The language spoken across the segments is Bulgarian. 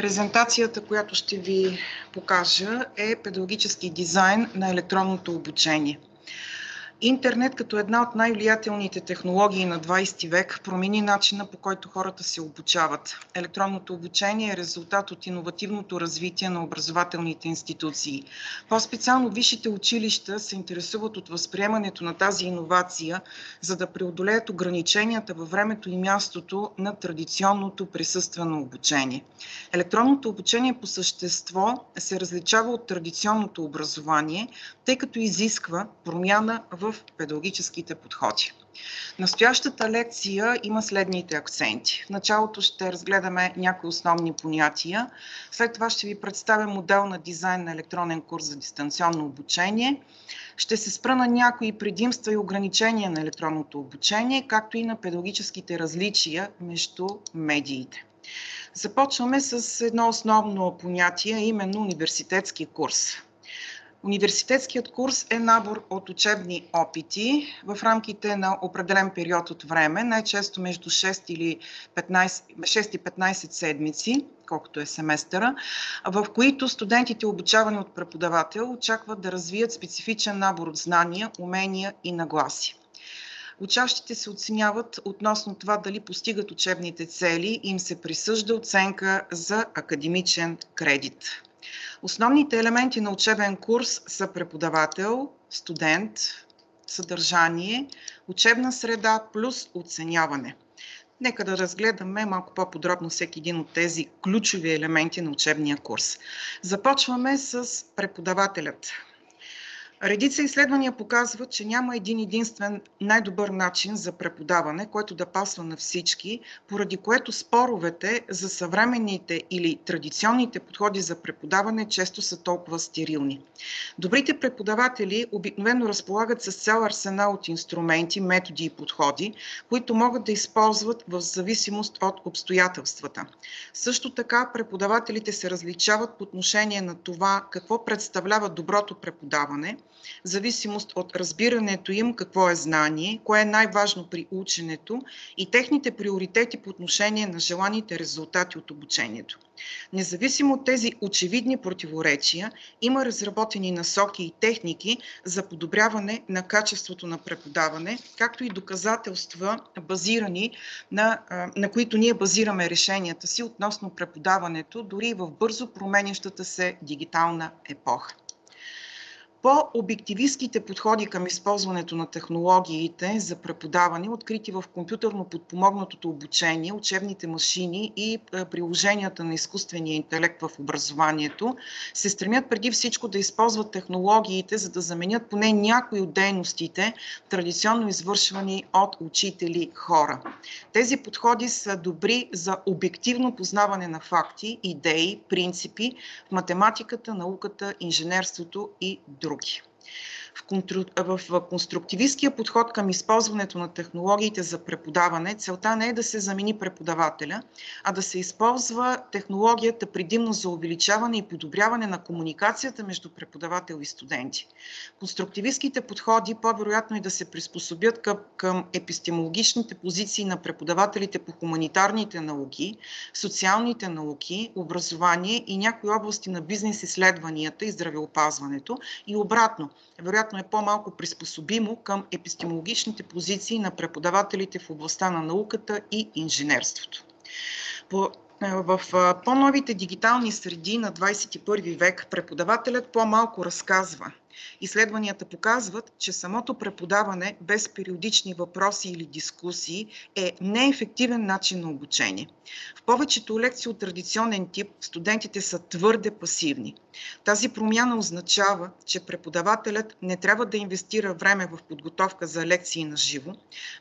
Презентацията, която ще ви покажа е педагогически дизайн на електронното обучение. Интернет като една от най-влиятелните технологии на 20 век промени начина по който хората се обучават. Електронното обучение е резултат от иновативното развитие на образователните институции. По-специално висшите училища се интересуват от възприемането на тази иновация, за да преодолеят ограниченията във времето и мястото на традиционното присъствено обучение. Електронното обучение по същество се различава от традиционното образование, тъй като изисква промяна в в педагогическите подходи. Настоящата лекция има следните акценти. В началото ще разгледаме някои основни понятия. След това ще ви представя модел на дизайн на електронен курс за дистанционно обучение. Ще се спра на някои предимства и ограничения на електронното обучение, както и на педагогическите различия между медиите. Започваме с едно основно понятие, именно университетски курс. Университетският курс е набор от учебни опити в рамките на определен период от време, най-често между 6, или 15, 6 и 15 седмици, колкото е семестъра, в които студентите, обучавани от преподавател, очакват да развият специфичен набор от знания, умения и нагласи. Учащите се оценяват относно това дали постигат учебните цели и им се присъжда оценка за академичен кредит. Основните елементи на учебен курс са преподавател, студент, съдържание, учебна среда плюс оценяване. Нека да разгледаме малко по-подробно всеки един от тези ключови елементи на учебния курс. Започваме с преподавателят. Редица изследвания показват, че няма един единствен най-добър начин за преподаване, който да пасва на всички, поради което споровете за съвременните или традиционните подходи за преподаване често са толкова стерилни. Добрите преподаватели обикновено разполагат с цял арсенал от инструменти, методи и подходи, които могат да използват в зависимост от обстоятелствата. Също така преподавателите се различават по отношение на това какво представлява доброто преподаване – зависимост от разбирането им какво е знание, кое е най-важно при ученето и техните приоритети по отношение на желаните резултати от обучението. Независимо от тези очевидни противоречия, има разработени насоки и техники за подобряване на качеството на преподаване, както и доказателства, базирани на, на които ние базираме решенията си относно преподаването, дори в бързо променящата се дигитална епоха. По-обективистските подходи към използването на технологиите за преподаване, открити в компютърно подпомогнатото обучение, учебните машини и е, приложенията на изкуствения интелект в образованието, се стремят преди всичко да използват технологиите, за да заменят поне някои от дейностите, традиционно извършвани от учители хора. Тези подходи са добри за обективно познаване на факти, идеи, принципи в математиката, науката, инженерството и други други. В конструктивистския подход към използването на технологиите за преподаване, целта не е да се замени преподавателя, а да се използва технологията предимно за увеличаване и подобряване на комуникацията между преподавател и студенти. Конструктивистските подходи по-вероятно и да се приспособят към, към епистемологичните позиции на преподавателите по хуманитарните науки, социалните науки, образование и някои области на бизнес изследванията и здравеопазването и обратно. Вероятно вероятно е по-малко приспособимо към епистемологичните позиции на преподавателите в областта на науката и инженерството. По е, в по-новите дигитални среди на 21 век преподавателят по-малко разказва, Изследванията показват, че самото преподаване без периодични въпроси или дискусии е неефективен начин на обучение. В повечето лекции от традиционен тип студентите са твърде пасивни. Тази промяна означава, че преподавателят не трябва да инвестира време в подготовка за лекции на живо.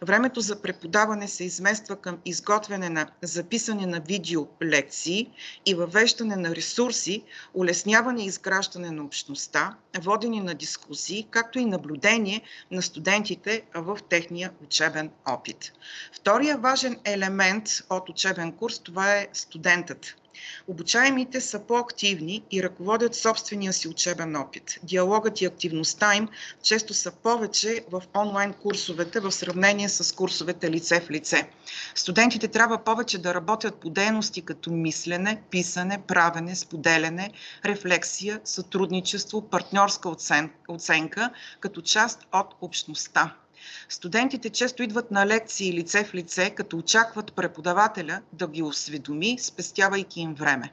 Времето за преподаване се измества към изготвяне на записане на видео лекции и въвеждане на ресурси, улесняване и изграждане на общността, водени на дискусии, както и наблюдение на студентите в техния учебен опит. Втория важен елемент от учебен курс това е студентът. Обучаемите са по-активни и ръководят собствения си учебен опит. Диалогът и активността им често са повече в онлайн курсовете в сравнение с курсовете лице в лице. Студентите трябва повече да работят по дейности като мислене, писане, правене, споделяне, рефлексия, сътрудничество, партньорска оценка като част от общността. Студентите често идват на лекции лице в лице, като очакват преподавателя да ги осведоми, спестявайки им време.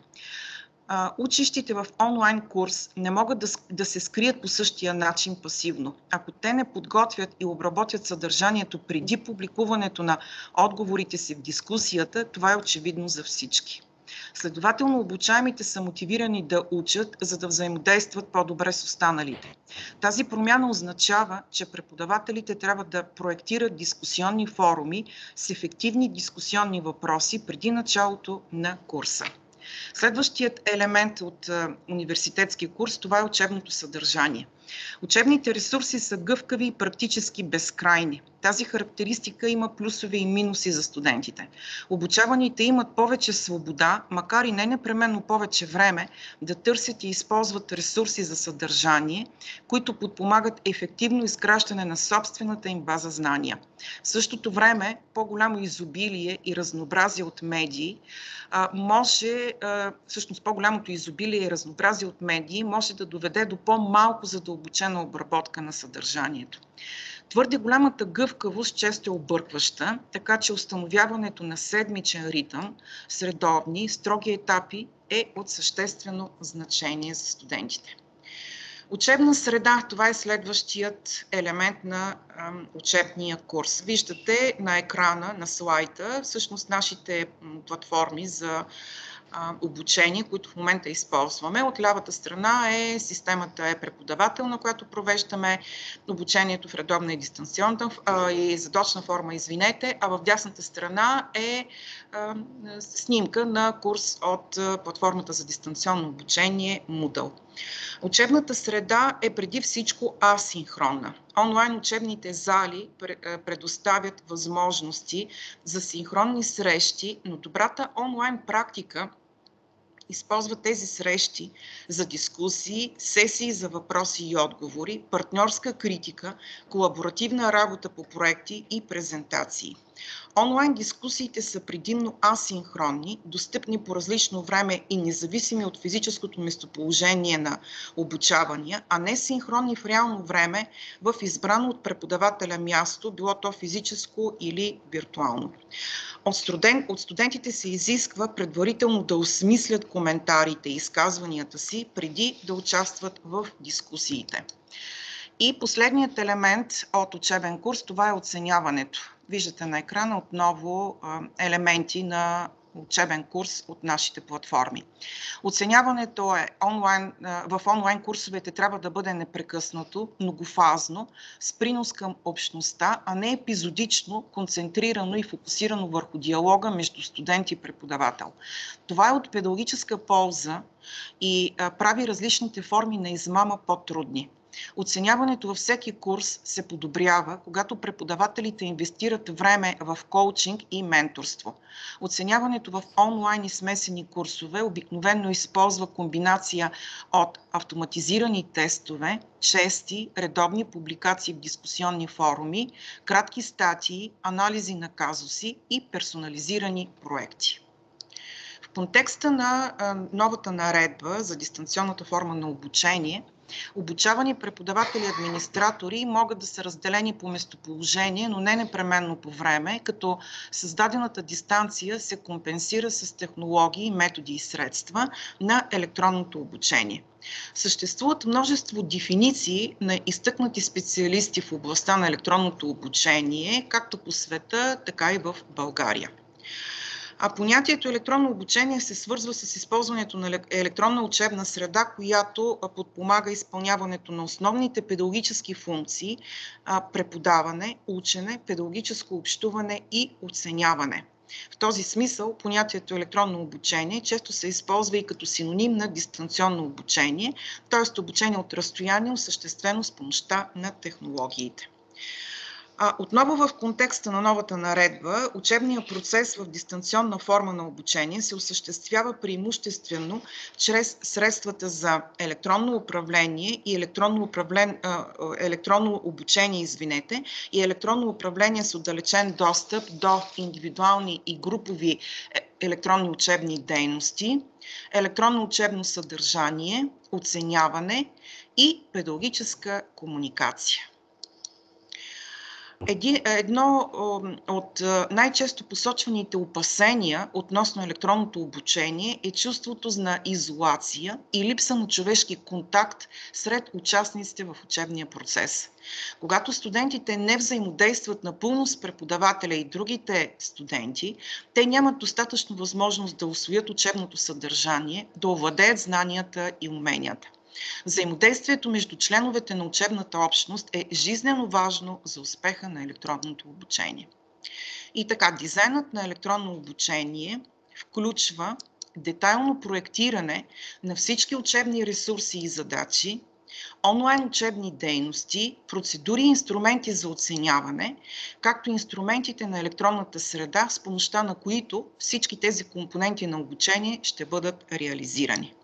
Учещите в онлайн курс не могат да, да се скрият по същия начин пасивно. Ако те не подготвят и обработят съдържанието преди публикуването на отговорите си в дискусията, това е очевидно за всички. Следователно, обучаемите са мотивирани да учат, за да взаимодействат по-добре с останалите. Тази промяна означава, че преподавателите трябва да проектират дискусионни форуми с ефективни дискусионни въпроси преди началото на курса. Следващият елемент от университетския курс това е учебното съдържание. Учебните ресурси са гъвкави и практически безкрайни. Тази характеристика има плюсове и минуси за студентите. Обучаваните имат повече свобода, макар и не непременно повече време, да търсят и използват ресурси за съдържание, които подпомагат ефективно изкращане на собствената им база знания. В същото време, по-голямо изобилие и разнообразие от медии може, всъщност по-голямото изобилие и разнообразие от медии може да доведе до по-малко задълбочена обработка на съдържанието. Твърде голямата гъвкавост често е объркваща, така че установяването на седмичен ритъм, средовни, строги етапи е от съществено значение за студентите. Учебна среда, това е следващият елемент на а, учебния курс. Виждате на екрана, на слайда, всъщност нашите платформи за обучение, които в момента използваме. От лявата страна е системата е преподавателна, която провеждаме обучението в редовна и дистанционна и задочна форма, извинете, а в дясната страна е снимка на курс от платформата за дистанционно обучение Moodle. Учебната среда е преди всичко асинхронна. Онлайн учебните зали предоставят възможности за синхронни срещи, но добрата онлайн практика използва тези срещи за дискусии, сесии за въпроси и отговори, партньорска критика, колаборативна работа по проекти и презентации. Онлайн дискусиите са предимно асинхронни, достъпни по различно време и независими от физическото местоположение на обучавания, а не синхронни в реално време в избрано от преподавателя място, било то физическо или виртуално. От, студент, от студентите се изисква предварително да осмислят коментарите и изказванията си преди да участват в дискусиите. И последният елемент от учебен курс, това е оценяването. Виждате на екрана отново елементи на учебен курс от нашите платформи. Оценяването е онлайн, в онлайн курсовете трябва да бъде непрекъснато, многофазно, с принос към общността, а не епизодично, концентрирано и фокусирано върху диалога между студент и преподавател. Това е от педагогическа полза и прави различните форми на измама по-трудни. Оценяването във всеки курс се подобрява, когато преподавателите инвестират време в коучинг и менторство. Оценяването в онлайн и смесени курсове обикновено използва комбинация от автоматизирани тестове, чести, редовни публикации в дискусионни форуми, кратки статии, анализи на казуси и персонализирани проекти. В контекста на новата наредба за дистанционната форма на обучение – Обучавани преподаватели и администратори могат да са разделени по местоположение, но не непременно по време, като създадената дистанция се компенсира с технологии, методи и средства на електронното обучение. Съществуват множество дефиниции на изтъкнати специалисти в областта на електронното обучение, както по света, така и в България. А понятието електронно обучение се свързва с използването на електронна учебна среда, която подпомага изпълняването на основните педагогически функции преподаване, учене, педагогическо общуване и оценяване. В този смисъл понятието електронно обучение често се използва и като синоним на дистанционно обучение, т.е. обучение от разстояние, осъществено с помощта на технологиите. А, отново в контекста на новата наредба, учебният процес в дистанционна форма на обучение се осъществява преимуществено чрез средствата за електронно управление и електронно, управлен, електронно обучение, извинете, и електронно управление с отдалечен достъп до индивидуални и групови е, електронни учебни дейности, електронно учебно съдържание, оценяване и педагогическа комуникация. Еди, едно от най-често посочваните опасения относно електронното обучение е чувството на изолация и липса на човешки контакт сред участниците в учебния процес. Когато студентите не взаимодействат напълно с преподавателя и другите студенти, те нямат достатъчно възможност да освоят учебното съдържание, да овладеят знанията и уменията. Взаимодействието между членовете на учебната общност е жизнено важно за успеха на електронното обучение. И така, дизайнът на електронно обучение включва детайлно проектиране на всички учебни ресурси и задачи, онлайн учебни дейности, процедури и инструменти за оценяване, както инструментите на електронната среда, с помощта на които всички тези компоненти на обучение ще бъдат реализирани.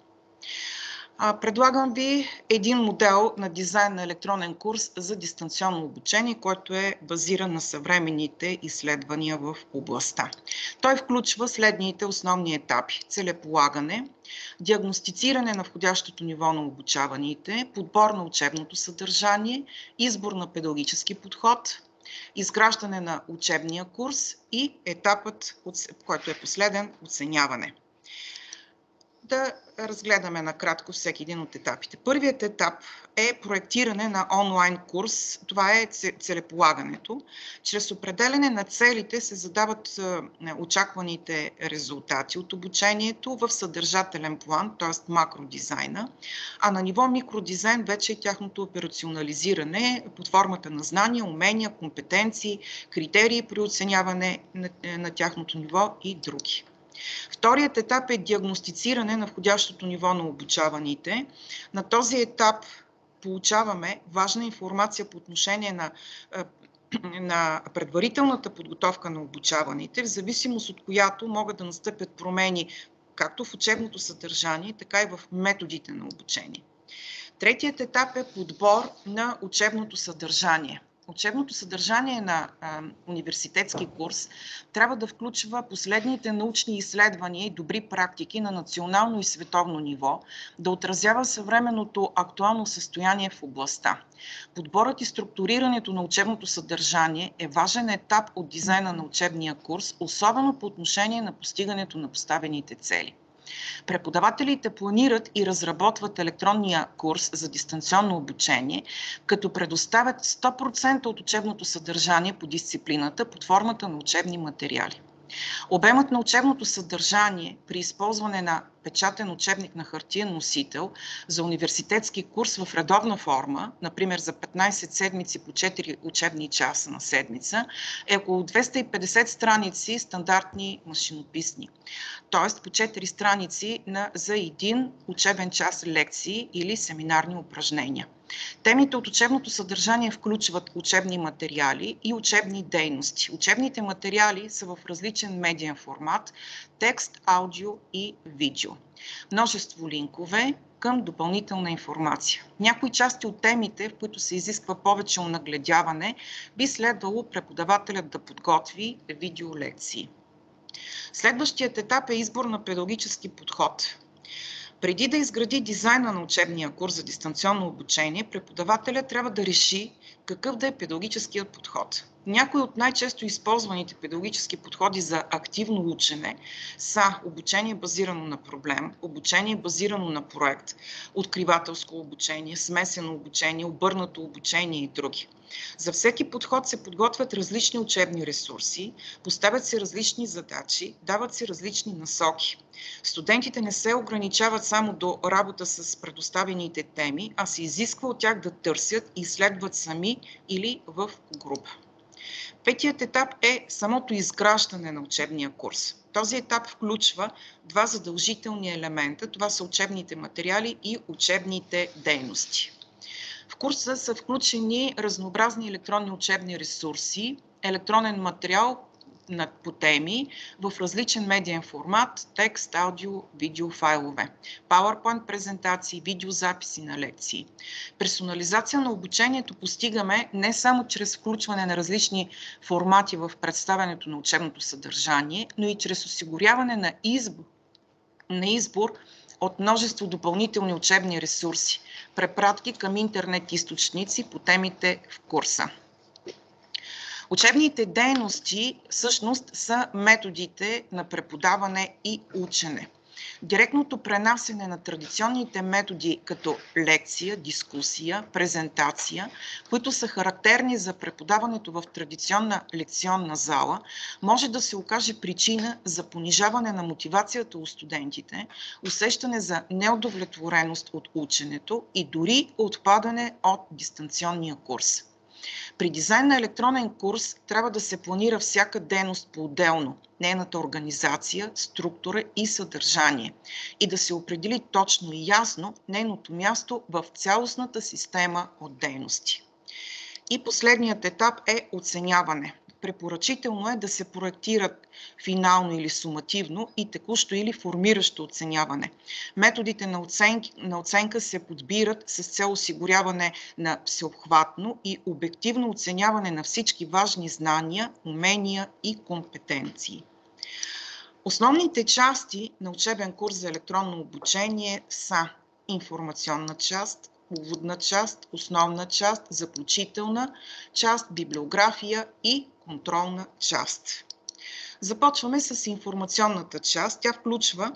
Предлагам ви един модел на дизайн на електронен курс за дистанционно обучение, който е базиран на съвременните изследвания в областта. Той включва следните основни етапи. Целеполагане, диагностициране на входящото ниво на обучаваните, подбор на учебното съдържание, избор на педагогически подход, изграждане на учебния курс и етапът, който е последен, оценяване да разгледаме накратко всеки един от етапите. Първият етап е проектиране на онлайн курс. Това е целеполагането. Чрез определене на целите се задават очакваните резултати от обучението в съдържателен план, т.е. макродизайна, а на ниво микродизайн вече е тяхното операционализиране под формата на знания, умения, компетенции, критерии при оценяване на, на тяхното ниво и други. Вторият етап е диагностициране на входящото ниво на обучаваните. На този етап получаваме важна информация по отношение на е, на предварителната подготовка на обучаваните, в зависимост от която могат да настъпят промени както в учебното съдържание, така и в методите на обучение. Третият етап е подбор на учебното съдържание – Учебното съдържание на а, университетски курс трябва да включва последните научни изследвания и добри практики на национално и световно ниво, да отразява съвременното актуално състояние в областта. Подборът и структурирането на учебното съдържание е важен етап от дизайна на учебния курс, особено по отношение на постигането на поставените цели. Преподавателите планират и разработват електронния курс за дистанционно обучение, като предоставят 100% от учебното съдържание по дисциплината под формата на учебни материали. Обемът на учебното съдържание при използване на печатен учебник на хартиен носител за университетски курс в редовна форма, например за 15 седмици по 4 учебни часа на седмица, е около 250 страници стандартни машинописни. Тоест по 4 страници на, за един учебен час лекции или семинарни упражнения. Темите от учебното съдържание включват учебни материали и учебни дейности. Учебните материали са в различен медиен формат – текст, аудио и видео. Множество линкове към допълнителна информация. Някои части от темите, в които се изисква повече онагледяване, би следвало преподавателят да подготви видеолекции. Следващият етап е избор на педагогически подход. Преди да изгради дизайна на учебния курс за дистанционно обучение, преподавателя трябва да реши какъв да е педагогическият подход. Някои от най-често използваните педагогически подходи за активно учене са обучение базирано на проблем, обучение базирано на проект, откривателско обучение, смесено обучение, обърнато обучение и други. За всеки подход се подготвят различни учебни ресурси, поставят се различни задачи, дават се различни насоки. Студентите не се ограничават само до работа с предоставените теми, а се изисква от тях да търсят и изследват сами или в група. Петият етап е самото изграждане на учебния курс. Този етап включва два задължителни елемента. Това са учебните материали и учебните дейности. В курса са включени разнообразни електронни учебни ресурси, електронен материал, по теми в различен медиен формат, текст, аудио, видео, файлове, PowerPoint презентации, видеозаписи на лекции. Персонализация на обучението постигаме не само чрез включване на различни формати в представянето на учебното съдържание, но и чрез осигуряване на избор, на избор от множество допълнителни учебни ресурси, препратки към интернет източници по темите в курса. Учебните дейности всъщност са методите на преподаване и учене. Директното пренасене на традиционните методи като лекция, дискусия, презентация, които са характерни за преподаването в традиционна лекционна зала, може да се окаже причина за понижаване на мотивацията у студентите, усещане за неудовлетвореност от ученето и дори отпадане от дистанционния курс. При дизайн на електронен курс трябва да се планира всяка дейност по-отделно, нейната организация, структура и съдържание и да се определи точно и ясно нейното място в цялостната система от дейности. И последният етап е оценяване препоръчително е да се проектират финално или сумативно и текущо или формиращо оценяване. Методите на, оценки, на оценка се подбират с цел осигуряване на всеобхватно и обективно оценяване на всички важни знания, умения и компетенции. Основните части на учебен курс за електронно обучение са информационна част, уводна част, основна част, заключителна част, библиография и контролна част. Започваме с информационната част. Тя включва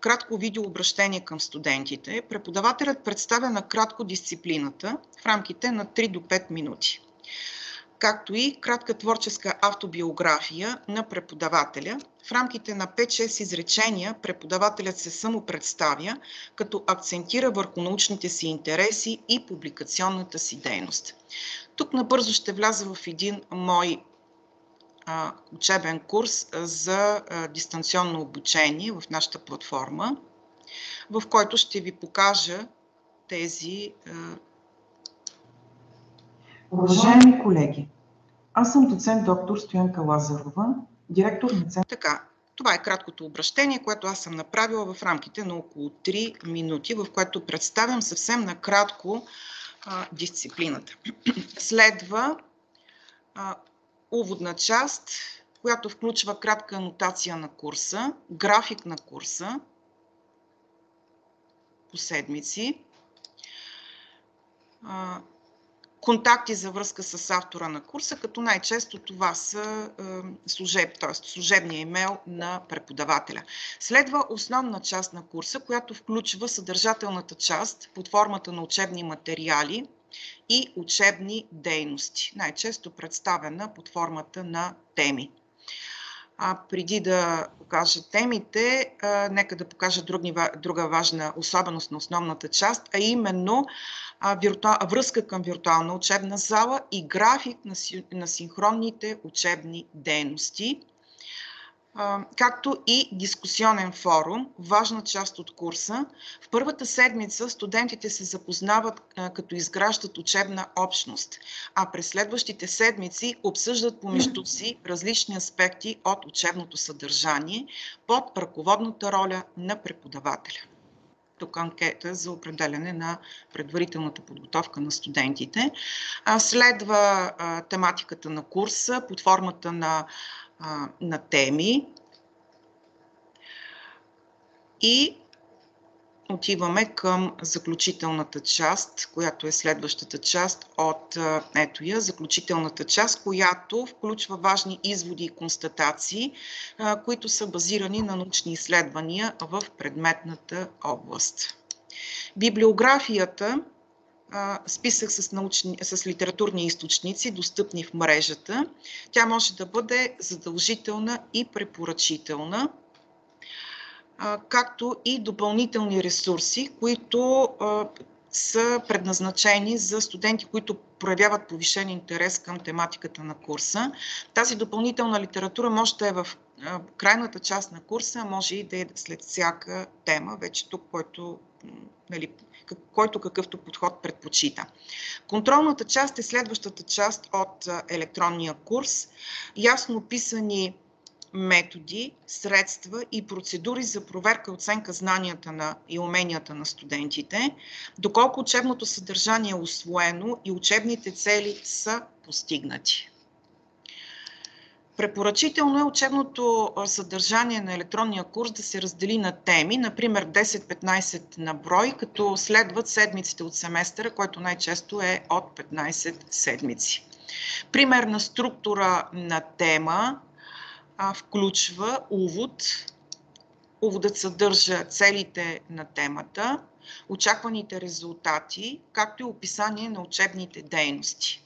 кратко видеообращение към студентите. Преподавателят представя на кратко дисциплината в рамките на 3 до 5 минути както и кратка творческа автобиография на преподавателя. В рамките на 5-6 изречения преподавателят се самопредставя, като акцентира върху научните си интереси и публикационната си дейност. Тук набързо ще вляза в един мой учебен курс за дистанционно обучение в нашата платформа, в който ще ви покажа тези. Уважаеми колеги, аз съм доцент доктор Стоянка Лазарова, директор на Център. Така, това е краткото обращение, което аз съм направила в рамките на около 3 минути, в което представям съвсем накратко а, дисциплината. Следва а, уводна част, която включва кратка анотация на курса, график на курса по седмици, контакти за връзка с автора на курса, като най-често това са служеб, т.е. служебния имейл на преподавателя. Следва основна част на курса, която включва съдържателната част под формата на учебни материали, и учебни дейности, най-често представена под формата на теми. А преди да покажа темите, а, нека да покажа други, друга важна особеност на основната част, а именно а, вирту... връзка към виртуална учебна зала и график на, на синхронните учебни дейности както и дискусионен форум, важна част от курса. В първата седмица студентите се запознават като изграждат учебна общност, а през следващите седмици обсъждат помежду си различни аспекти от учебното съдържание под ръководната роля на преподавателя тук анкета за определене на предварителната подготовка на студентите. Следва тематиката на курса под формата на а, на теми и отиваме към заключителната част, която е следващата част от ето я, заключителната част, която включва важни изводи и констатации, които са базирани на научни изследвания в предметната област. Библиографията списък с, научни, с литературни източници, достъпни в мрежата. Тя може да бъде задължителна и препоръчителна, както и допълнителни ресурси, които са предназначени за студенти, които проявяват повишен интерес към тематиката на курса. Тази допълнителна литература може да е в крайната част на курса може и да е след всяка тема, вече тук, който, нали, който какъвто подход предпочита. Контролната част е следващата част от електронния курс. Ясно описани методи, средства и процедури за проверка и оценка знанията на и уменията на студентите, доколко учебното съдържание е освоено и учебните цели са постигнати. Препоръчително е учебното съдържание на електронния курс да се раздели на теми, например 10-15 на брой, като следват седмиците от семестъра, което най-често е от 15 седмици. Примерна структура на тема включва увод. Уводът съдържа целите на темата, очакваните резултати, както и описание на учебните дейности.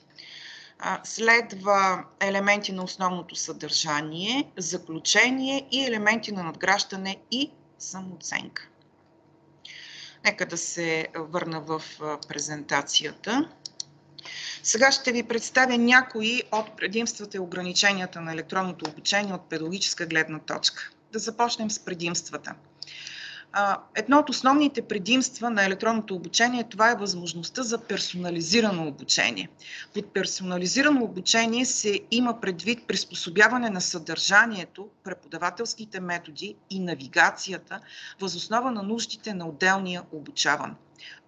Следва елементи на основното съдържание, заключение и елементи на надграждане и самооценка. Нека да се върна в презентацията. Сега ще ви представя някои от предимствата и ограниченията на електронното обучение от педагогическа гледна точка. Да започнем с предимствата. Едно от основните предимства на електронното обучение това е възможността за персонализирано обучение. Под персонализирано обучение се има предвид приспособяване на съдържанието, преподавателските методи и навигацията възоснова на нуждите на отделния обучаван.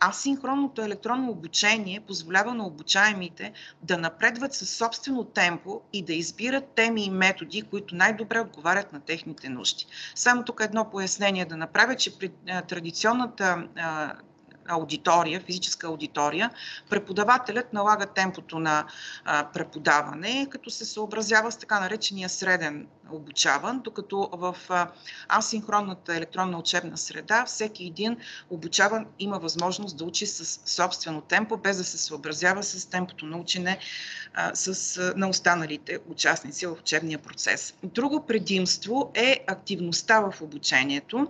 Асинхронното електронно обучение позволява на обучаемите да напредват със собствено темпо и да избират теми и методи, които най-добре отговарят на техните нужди. Само тук едно пояснение да направя, че при традиционната аудитория, физическа аудитория, преподавателят налага темпото на преподаване, като се съобразява с така наречения среден обучаван, докато в а, асинхронната електронна учебна среда всеки един обучаван има възможност да учи с собствено темпо, без да се съобразява с темпото на учене с, на останалите участници в учебния процес. Друго предимство е активността в обучението.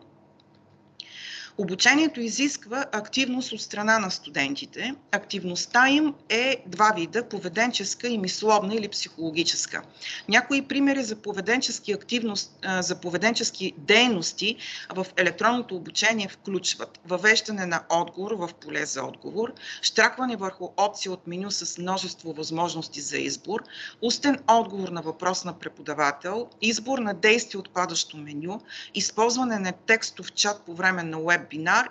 Обучението изисква активност от страна на студентите. Активността им е два вида поведенческа и мисловна или психологическа. Някои примери за поведенчески, активност, за поведенчески дейности в електронното обучение включват въвеждане на отговор в поле за отговор, штракване върху опции от меню с множество възможности за избор, устен отговор на въпрос на преподавател, избор на действие от падащо меню, използване на текстов чат по време на веб вебинар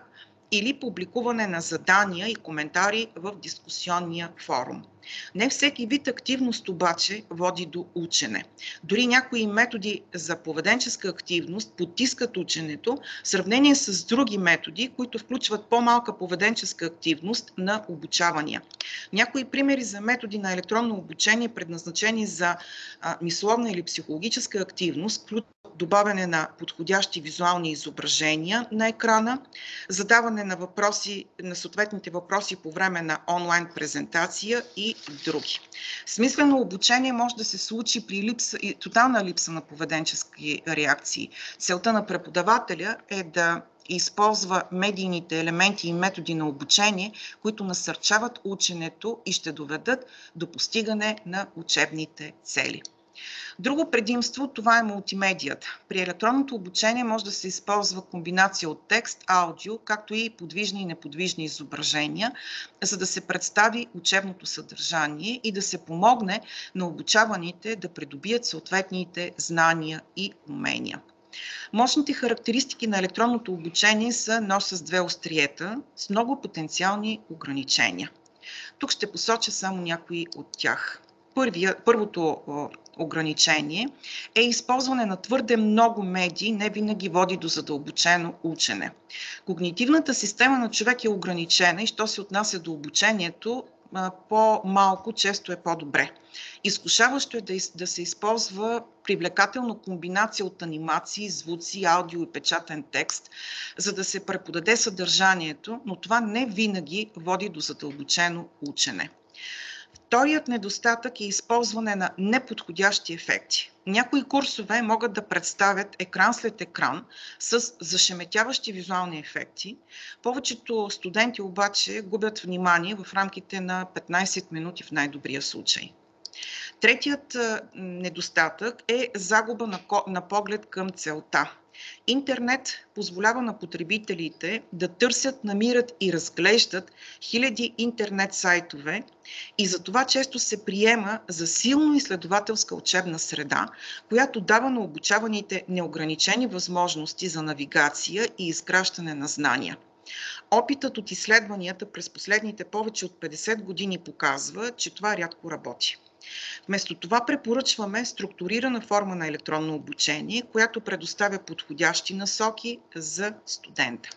или публикуване на задания и коментари в дискусионния форум. Не всеки вид активност обаче води до учене. Дори някои методи за поведенческа активност потискат ученето в сравнение с други методи, които включват по-малка поведенческа активност на обучавания. Някои примери за методи на електронно обучение, предназначени за мисловна или психологическа активност, включват добавяне на подходящи визуални изображения на екрана, задаване на въпроси, на съответните въпроси по време на онлайн презентация и други. Смислено обучение може да се случи при липса, и тотална липса на поведенчески реакции. Целта на преподавателя е да използва медийните елементи и методи на обучение, които насърчават ученето и ще доведат до постигане на учебните цели. Друго предимство това е мултимедията. При електронното обучение може да се използва комбинация от текст, аудио, както и подвижни и неподвижни изображения, за да се представи учебното съдържание и да се помогне на обучаваните да придобият съответните знания и умения. Мощните характеристики на електронното обучение са нож с две остриета с много потенциални ограничения. Тук ще посоча само някои от тях. Първия, първото ограничение е използване на твърде много медии не винаги води до задълбочено учене. Когнитивната система на човек е ограничена и що се отнася до обучението, по-малко често е по-добре. Изкушаващо е да, да се използва привлекателна комбинация от анимации, звуци, аудио и печатен текст, за да се преподаде съдържанието, но това не винаги води до задълбочено учене. Вторият недостатък е използване на неподходящи ефекти. Някои курсове могат да представят екран след екран с зашеметяващи визуални ефекти. Повечето студенти обаче губят внимание в рамките на 15 минути в най-добрия случай. Третият недостатък е загуба на, на поглед към целта. Интернет позволява на потребителите да търсят, намират и разглеждат хиляди интернет сайтове и за това често се приема за силно изследователска учебна среда, която дава на обучаваните неограничени възможности за навигация и изграждане на знания. Опитът от изследванията през последните повече от 50 години показва, че това рядко работи. Вместо това препоръчваме структурирана форма на електронно обучение, която предоставя подходящи насоки за студента.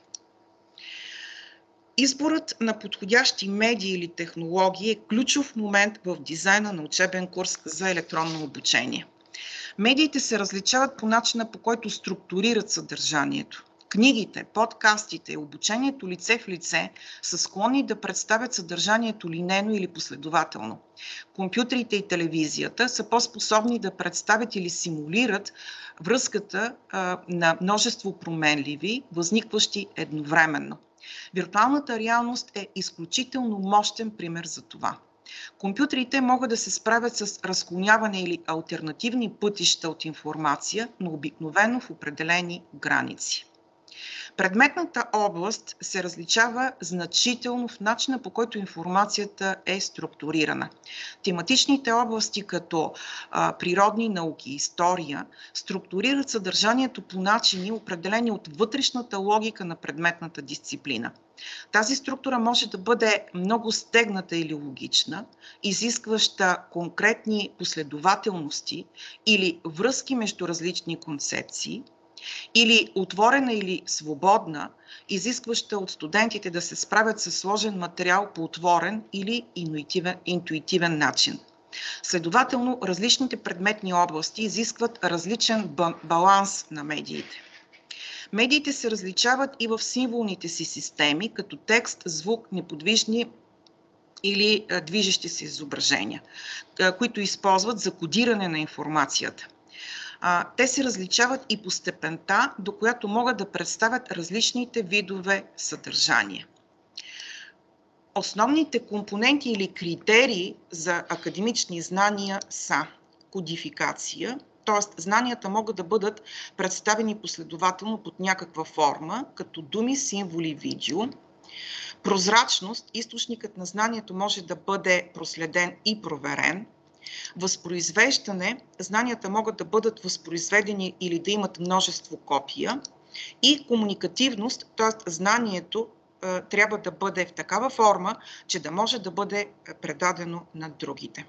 Изборът на подходящи медии или технологии е ключов момент в дизайна на учебен курс за електронно обучение. Медиите се различават по начина по който структурират съдържанието. Книгите, подкастите, обучението лице в лице са склонни да представят съдържанието линейно или последователно. Компютрите и телевизията са по-способни да представят или симулират връзката а, на множество променливи, възникващи едновременно. Виртуалната реалност е изключително мощен пример за това. Компютрите могат да се справят с разклоняване или альтернативни пътища от информация, но обикновено в определени граници. Предметната област се различава значително в начина по който информацията е структурирана. Тематичните области като а, природни науки история структурират съдържанието по начини, определени от вътрешната логика на предметната дисциплина. Тази структура може да бъде много стегната или логична, изискваща конкретни последователности или връзки между различни концепции – или отворена или свободна, изискваща от студентите да се справят с сложен материал по отворен или интуитивен, интуитивен начин. Следователно, различните предметни области изискват различен баланс на медиите. Медиите се различават и в символните си системи, като текст, звук, неподвижни или движещи се изображения, които използват за кодиране на информацията а, те се различават и по степента, до която могат да представят различните видове съдържание. Основните компоненти или критерии за академични знания са кодификация, т.е. знанията могат да бъдат представени последователно под някаква форма, като думи, символи, видео. Прозрачност, източникът на знанието може да бъде проследен и проверен. Възпроизвеждане, знанията могат да бъдат възпроизведени или да имат множество копия. И комуникативност, т.е. знанието трябва да бъде в такава форма, че да може да бъде предадено на другите.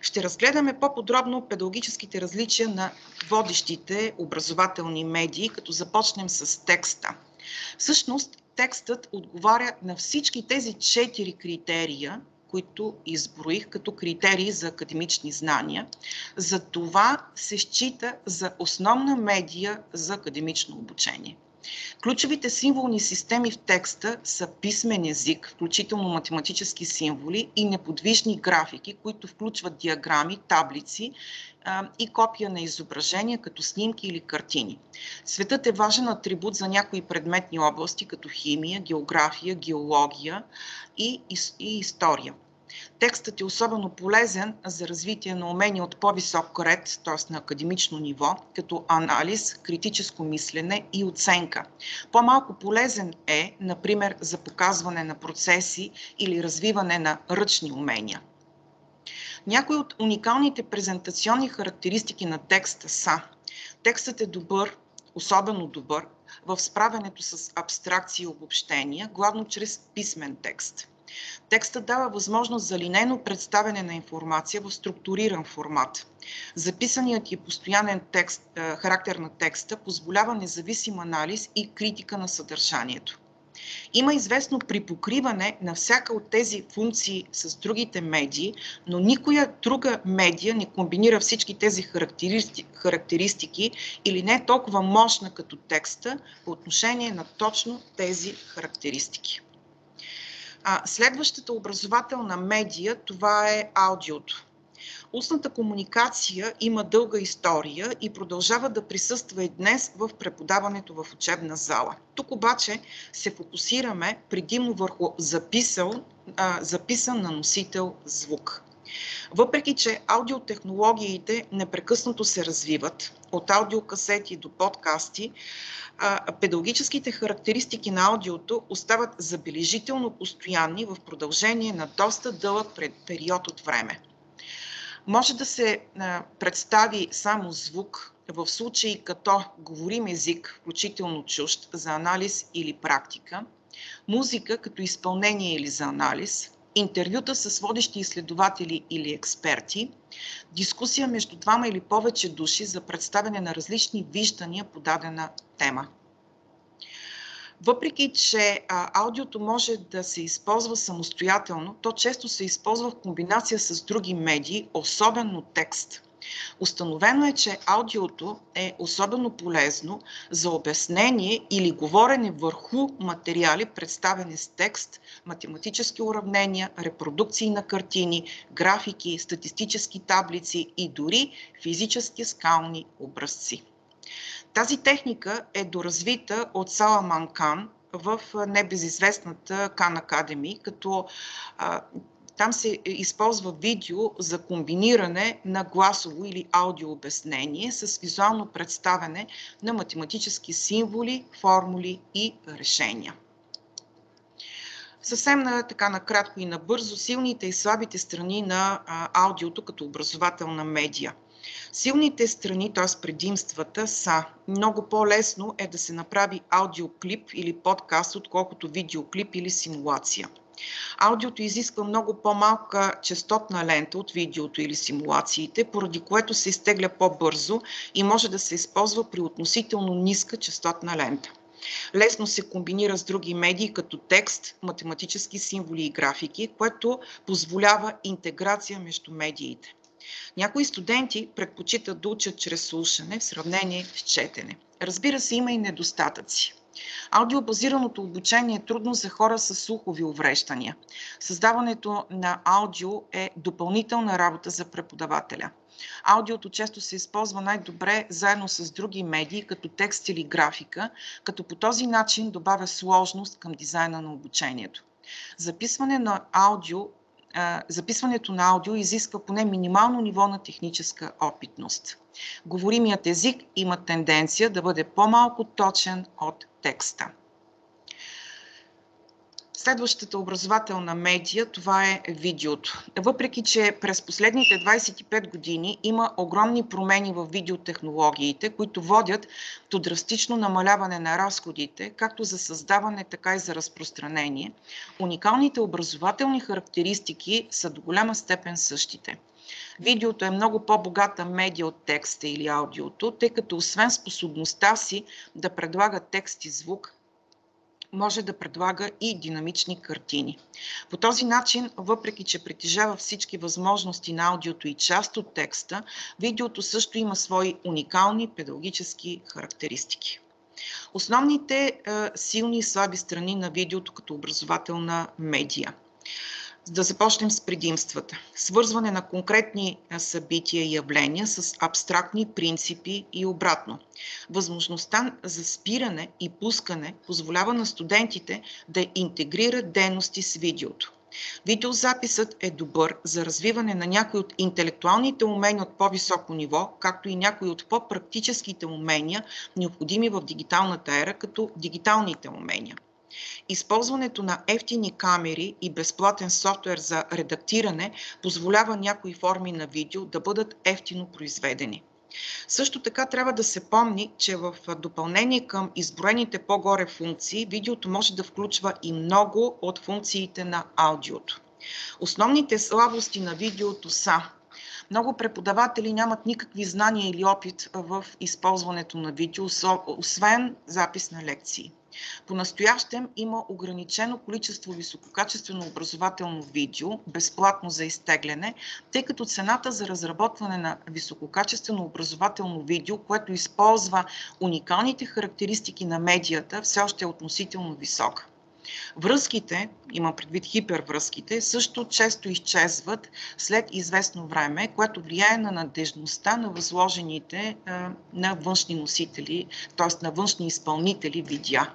Ще разгледаме по-подробно педагогическите различия на водещите образователни медии, като започнем с текста. Всъщност, текстът отговаря на всички тези четири критерия, които изброих като критерии за академични знания. За това се счита за основна медия за академично обучение. Ключовите символни системи в текста са писмен език, включително математически символи и неподвижни графики, които включват диаграми, таблици и копия на изображения, като снимки или картини. Светът е важен атрибут за някои предметни области, като химия, география, геология и история. Текстът е особено полезен за развитие на умения от по-висок ред, т.е. на академично ниво, като анализ, критическо мислене и оценка. По-малко полезен е, например, за показване на процеси или развиване на ръчни умения. Някои от уникалните презентационни характеристики на текста са Текстът е добър, особено добър, в справянето с абстракции и обобщения, главно чрез писмен текст. Текстът дава възможност за линейно представяне на информация в структуриран формат. Записаният и постоянен текст, характер на текста позволява независим анализ и критика на съдържанието. Има известно припокриване на всяка от тези функции с другите медии, но никоя друга медия не комбинира всички тези характеристики, характеристики или не е толкова мощна като текста по отношение на точно тези характеристики. А, следващата образователна медия, това е аудиото. Устната комуникация има дълга история и продължава да присъства и днес в преподаването в учебна зала. Тук обаче се фокусираме предимно върху записал, а, записан на носител звук. Въпреки, че аудиотехнологиите непрекъснато се развиват, от аудиокасети до подкасти, педагогическите характеристики на аудиото остават забележително постоянни в продължение на доста дълъг период от време. Може да се представи само звук в случаи като говорим език, включително чужд, за анализ или практика, музика като изпълнение или за анализ, интервюта с водещи изследователи или експерти, дискусия между двама или повече души за представяне на различни виждания по дадена тема. Въпреки, че аудиото може да се използва самостоятелно, то често се използва в комбинация с други медии, особено текст. Установено е, че аудиото е особено полезно за обяснение или говорене върху материали, представени с текст, математически уравнения, репродукции на картини, графики, статистически таблици и дори физически скални образци. Тази техника е доразвита от Саламан Кан в небезизвестната Кан Академи, като а, там се използва видео за комбиниране на гласово или аудио обяснение с визуално представяне на математически символи, формули и решения. Съвсем на, така накратко и набързо силните и слабите страни на а, аудиото като образователна медия – Силните страни, т.е. предимствата са много по-лесно е да се направи аудиоклип или подкаст, отколкото видеоклип или симулация. Аудиото изисква много по-малка частотна лента от видеото или симулациите, поради което се изтегля по-бързо и може да се използва при относително ниска частотна лента. Лесно се комбинира с други медии, като текст, математически символи и графики, което позволява интеграция между медиите. Някои студенти предпочитат да учат чрез слушане в сравнение с четене. Разбира се, има и недостатъци. Аудиобазираното обучение е трудно за хора с слухови увреждания. Създаването на аудио е допълнителна работа за преподавателя. Аудиото често се използва най-добре заедно с други медии, като текст или графика, като по този начин добавя сложност към дизайна на обучението. Записване на аудио записването на аудио изисква поне минимално ниво на техническа опитност. Говоримият език има тенденция да бъде по-малко точен от текста. Следващата образователна медия, това е видеото. Въпреки, че през последните 25 години има огромни промени в видеотехнологиите, които водят до драстично намаляване на разходите, както за създаване, така и за разпространение, уникалните образователни характеристики са до голяма степен същите. Видеото е много по-богата медия от текста или аудиото, тъй като освен способността си да предлага текст и звук, може да предлага и динамични картини. По този начин, въпреки че притежава всички възможности на аудиото и част от текста, видеото също има свои уникални педагогически характеристики. Основните е, силни и слаби страни на видеото като образователна медия – да започнем с предимствата. Свързване на конкретни събития и явления с абстрактни принципи и обратно. Възможността за спиране и пускане позволява на студентите да интегрират дейности с видеото. Видеозаписът е добър за развиване на някои от интелектуалните умения от по-високо ниво, както и някои от по-практическите умения, необходими в дигиталната ера, като дигиталните умения – Използването на ефтини камери и безплатен софтуер за редактиране позволява някои форми на видео да бъдат ефтино произведени. Също така трябва да се помни, че в допълнение към изброените по-горе функции, видеото може да включва и много от функциите на аудиото. Основните слабости на видеото са много преподаватели нямат никакви знания или опит в използването на видео, освен запис на лекции. По-настоящем има ограничено количество висококачествено образователно видео, безплатно за изтегляне, тъй като цената за разработване на висококачествено образователно видео, което използва уникалните характеристики на медията, все още е относително висока. Връзките, има предвид хипервръзките, също често изчезват след известно време, което влияе на надежността на възложените на външни носители, т.е. на външни изпълнители видеа.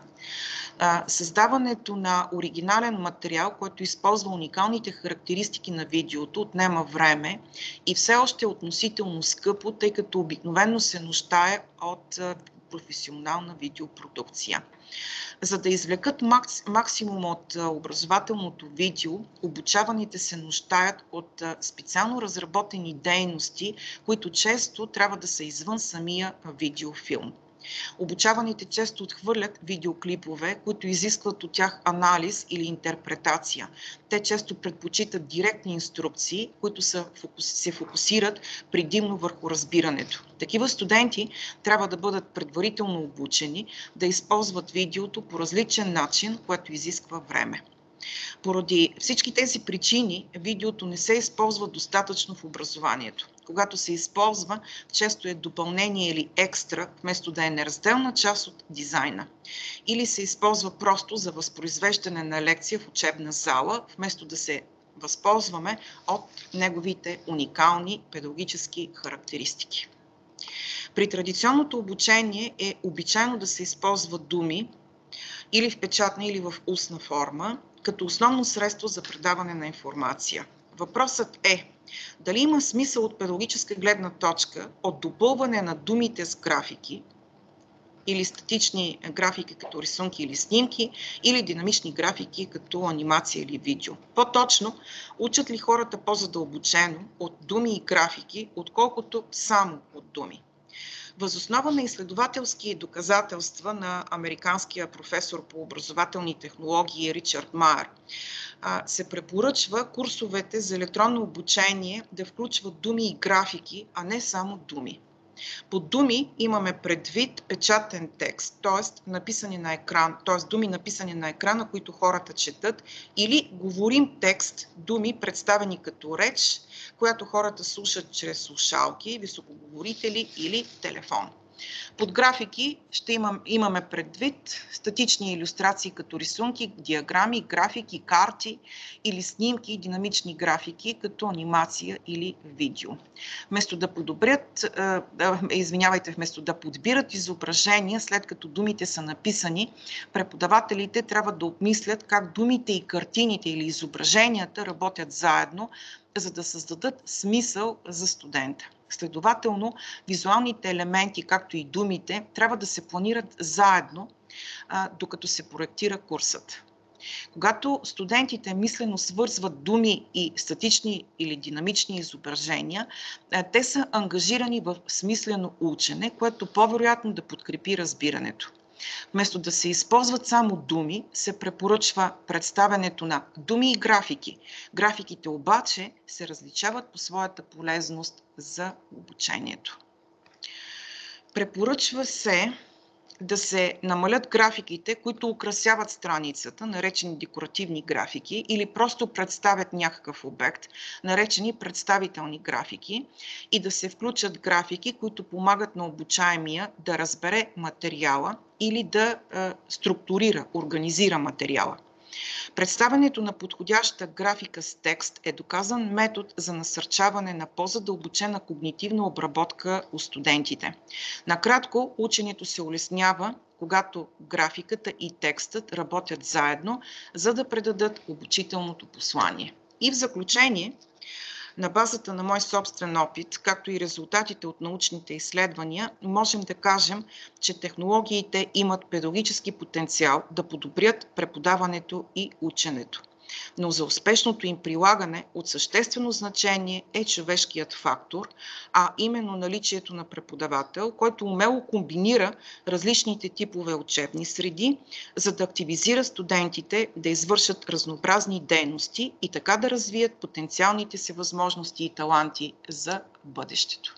Създаването на оригинален материал, който използва уникалните характеристики на видеото, отнема време и все още е относително скъпо, тъй като обикновено се нуждае от професионална видеопродукция. За да извлекат максимум от образователното видео, обучаваните се нуждаят от специално разработени дейности, които често трябва да са извън самия видеофилм. Обучаваните често отхвърлят видеоклипове, които изискват от тях анализ или интерпретация. Те често предпочитат директни инструкции, които са, се фокусират предимно върху разбирането. Такива студенти трябва да бъдат предварително обучени да използват видеото по различен начин, което изисква време. Поради всички тези причини, видеото не се използва достатъчно в образованието. Когато се използва, често е допълнение или екстра, вместо да е неразделна част от дизайна. Или се използва просто за възпроизвеждане на лекция в учебна зала, вместо да се възползваме от неговите уникални педагогически характеристики. При традиционното обучение е обичайно да се използват думи или в печатна, или в устна форма, като основно средство за предаване на информация. Въпросът е дали има смисъл от педагогическа гледна точка от допълване на думите с графики или статични графики като рисунки или снимки, или динамични графики като анимация или видео. По-точно, учат ли хората по-задълбочено от думи и графики, отколкото само от думи? Възоснова на изследователски доказателства на американския професор по образователни технологии Ричард Майер се препоръчва курсовете за електронно обучение да включват думи и графики, а не само думи. Под думи имаме предвид печатен текст, т.е. написани на екран, т.е. думи написани на екрана, които хората четат, или говорим текст, думи представени като реч, която хората слушат чрез слушалки, високоговорители или телефон. Под графики ще имам, имаме предвид статични иллюстрации като рисунки, диаграми, графики, карти или снимки, динамични графики като анимация или видео. Вместо да подобрят, извинявайте, вместо да подбират изображения, след като думите са написани, преподавателите трябва да обмислят как думите и картините или изображенията работят заедно, за да създадат смисъл за студента. Следователно, визуалните елементи, както и думите, трябва да се планират заедно, докато се проектира курсът. Когато студентите мислено свързват думи и статични или динамични изображения, те са ангажирани в смислено учене, което по-вероятно да подкрепи разбирането. Вместо да се използват само думи, се препоръчва представянето на думи и графики. Графиките обаче се различават по своята полезност за обучението. Препоръчва се да се намалят графиките, които украсяват страницата, наречени декоративни графики, или просто представят някакъв обект, наречени представителни графики, и да се включат графики, които помагат на обучаемия да разбере материала или да структурира, организира материала. Представянето на подходяща графика с текст е доказан метод за насърчаване на по-задълбочена когнитивна обработка у студентите. Накратко, ученето се улеснява, когато графиката и текстът работят заедно, за да предадат обучителното послание. И в заключение, на базата на мой собствен опит, както и резултатите от научните изследвания, можем да кажем, че технологиите имат педагогически потенциал да подобрят преподаването и ученето но за успешното им прилагане от съществено значение е човешкият фактор, а именно наличието на преподавател, който умело комбинира различните типове учебни среди, за да активизира студентите да извършат разнообразни дейности и така да развият потенциалните си възможности и таланти за бъдещето.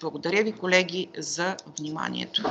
Благодаря ви, колеги, за вниманието.